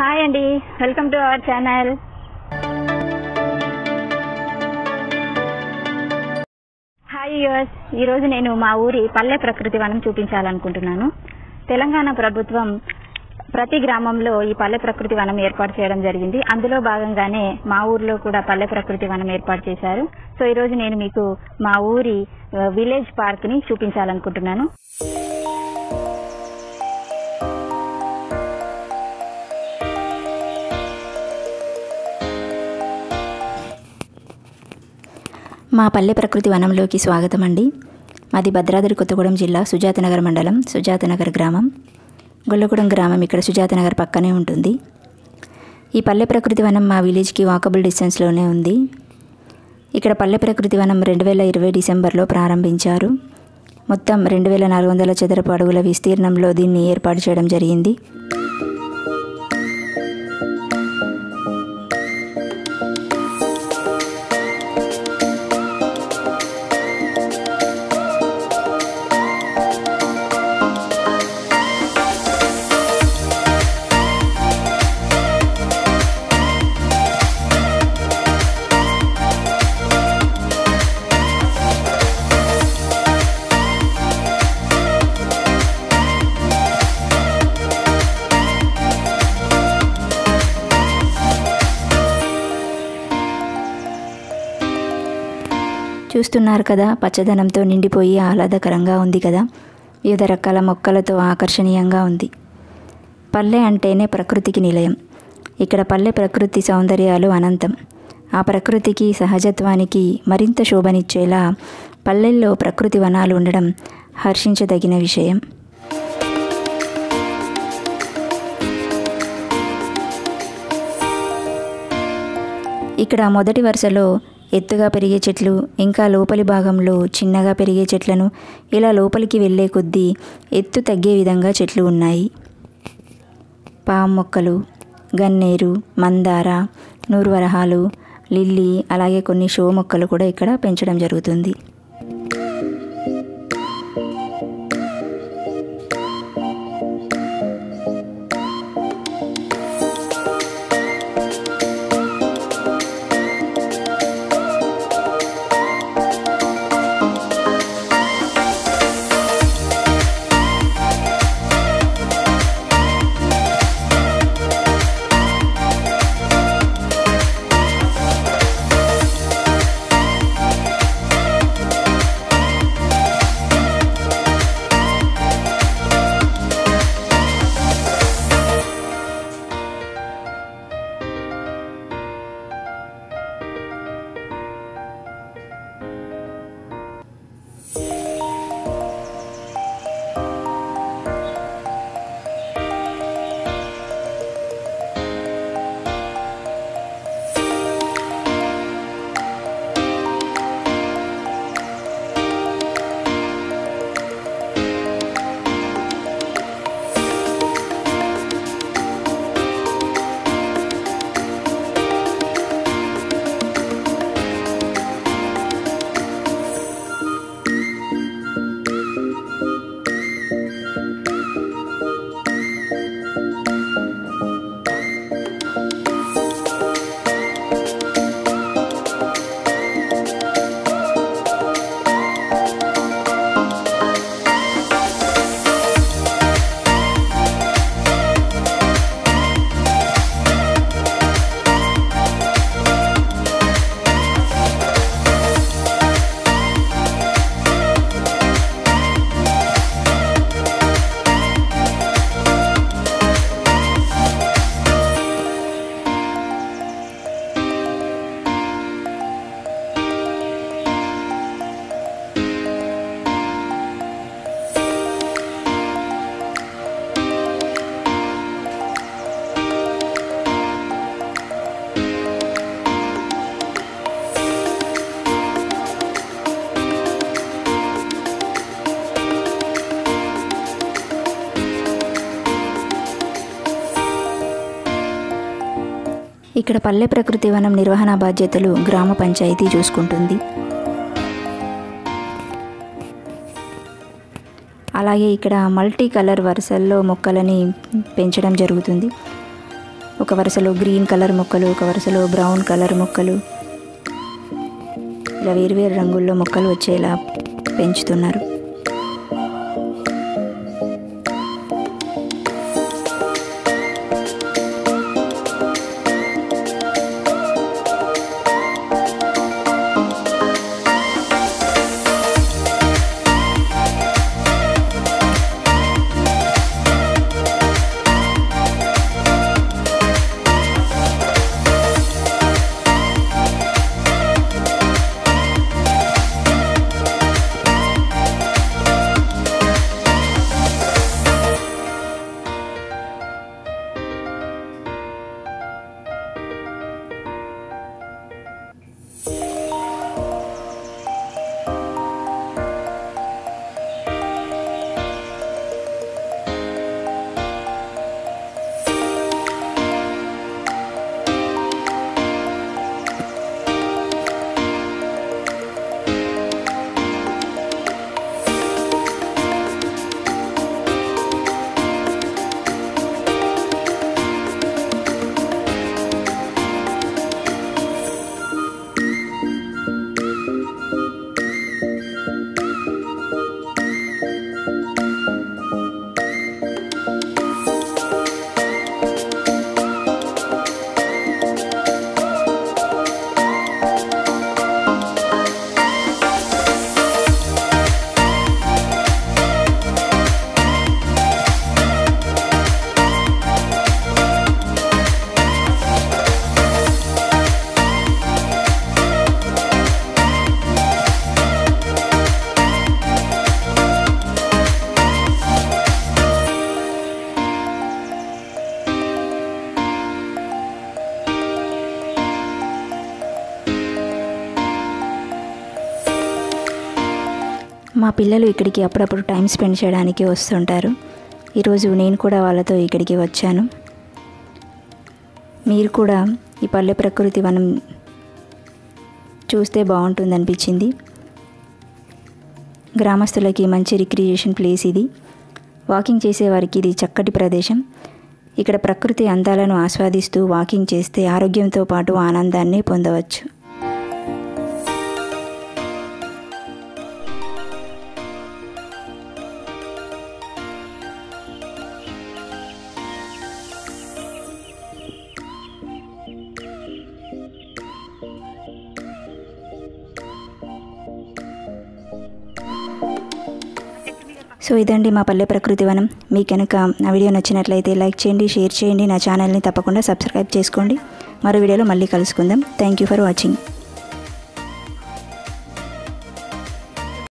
Hi అండి. Welcome to our channel. Hi US ఈరోజు నేను మా ఊరి పల్లె ప్రకృతి వనం చూపించాలనుకుంటున్నాను. తెలంగాణ ప్రభుత్వం ప్రతి గ్రామంలో ఈ పల్లె ప్రకృతి వనం ఏర్పాటు చేయడం జరిగింది. అందులో భాగంగానే మా ఊర్లో కూడా పల్లె ప్రకృతి వనం ఏర్పాటు చేశారు. సో ఈరోజు నేను మీకు మా ఊరి విలేజ్ పార్క్ని చూపించాలనుకుంటున్నాను. మా పల్లె ప్రకృతి వనంలోకి స్వాగతం అండి. మాది భద్రాద్రి కొత్తగూడెం జిల్లా సుజాతనగర్ మండలం సుజాతనగర్ గ్రామం. గొల్లగూడెం గ్రామం ఇక్కడ సుజాతనగర్ పక్కనే ఉంటుంది. ఈ పల్లె ప్రకృతి వనం మా విలేజ్కి వాకబుల్ డిస్టెన్స్లోనే ఉంది. ఇక్కడ పల్లె ప్రకృతి వనం రెండు వేల ఇరవై డిసెంబర్లో ప్రారంభించారు. మొత్తం రెండు వేల నాలుగు వందల చదరపు అడుగుల విస్తీర్ణంలో దీన్ని ఏర్పాటు చేయడం జరిగింది. చూస్తున్నారు కదా. పచ్చదనంతో నిండిపోయి ఆహ్లాదకరంగా ఉంది కదా. వివిధ రకాల మొక్కలతో ఆకర్షణీయంగా ఉంది. పల్లె అంటేనే ప్రకృతికి నిలయం. ఇక్కడ పల్లె ప్రకృతి సౌందర్యాలు అనంతం. ఆ ప్రకృతికి సహజత్వానికి మరింత శోభనిచ్చేలా పల్లెల్లో ప్రకృతి వనాలు ఉండడం హర్షించదగిన విషయం. ఇక్కడ మొదటి వరుసలో ఎత్తుగా పెరిగే చెట్లు ఇంకా లోపలి భాగంలో చిన్నగా పెరిగే చెట్లను ఇలా లోపలికి వెళ్ళే కొద్దీ ఎత్తు తగ్గే విధంగా చెట్లు ఉన్నాయి. పాము మొక్కలు గన్నేరు మందార నూరువరహాలు లిల్లీ అలాగే కొన్ని షో మొక్కలు కూడా ఇక్కడ పెంచడం జరుగుతుంది. ఇక్కడ పల్లె ప్రకృతి వనం నిర్వహణ బాధ్యతలు గ్రామ పంచాయతీ చూసుకుంటుంది. అలాగే ఇక్కడ మల్టీ కలర్ వరుసల్లో మొక్కలని పెంచడం జరుగుతుంది. ఒక వరుసలో గ్రీన్ కలర్ మొక్కలు ఒక వరుసలో బ్రౌన్ కలర్ మొక్కలు. ఇలా వేరు వేరు రంగుల్లో మొక్కలు వచ్చేలా పెంచుతున్నారు. మా పిల్లలు ఇక్కడికి అప్పుడప్పుడు టైం స్పెండ్ చేయడానికి వస్తుంటారు. ఈరోజు నేను కూడా వాళ్ళతో ఇక్కడికి వచ్చాను. మీరు కూడా ఈ పల్లె ప్రకృతి మనం చూస్తే బాగుంటుంది అనిపించింది. గ్రామస్తులకి మంచి రిక్రియేషన్ ప్లేస్ ఇది. వాకింగ్ చేసేవారికి ఇది చక్కటి ప్రదేశం. ఇక్కడ ప్రకృతి అందాలను ఆస్వాదిస్తూ వాకింగ్ చేస్తే ఆరోగ్యంతో పాటు ఆనందాన్ని పొందవచ్చు. సో ఇదండి మా పల్లె ప్రకృతి వనం. మీకు కనుక నా వీడియో నచ్చినట్లయితే లైక్ చేయండి షేర్ చేయండి. నా ఛానల్ని తప్పకుండా సబ్స్క్రైబ్ చేసుకోండి. మరో వీడియోలో మళ్ళీ కలుసుకుందాం. Thank you for watching